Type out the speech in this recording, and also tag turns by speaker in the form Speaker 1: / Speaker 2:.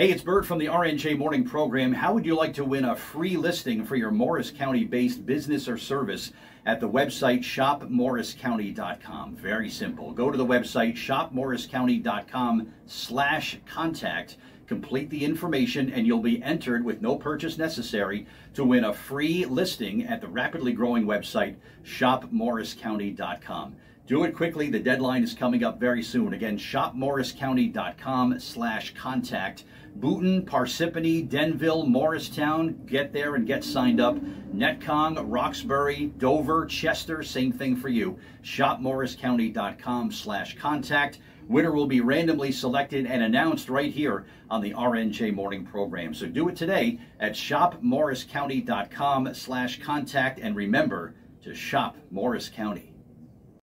Speaker 1: Hey, it's Bert from the RNJ Morning Program. How would you like to win a free listing for your Morris County based business or service at the website shopmorriscounty.com? Very simple. Go to the website shopmorriscounty.com slash contact. Complete the information and you'll be entered with no purchase necessary to win a free listing at the rapidly growing website shopmorriscounty.com. Do it quickly. The deadline is coming up very soon. Again, shopmorriscounty.com slash contact. Boonton, Parsippany, Denville, Morristown, get there and get signed up. Netcong, Roxbury, Dover, Chester, same thing for you. Shopmorriscounty.com slash contact. Winner will be randomly selected and announced right here on the RNJ Morning Program. So do it today at shopmorriscounty.com slash contact and remember to shop Morris County.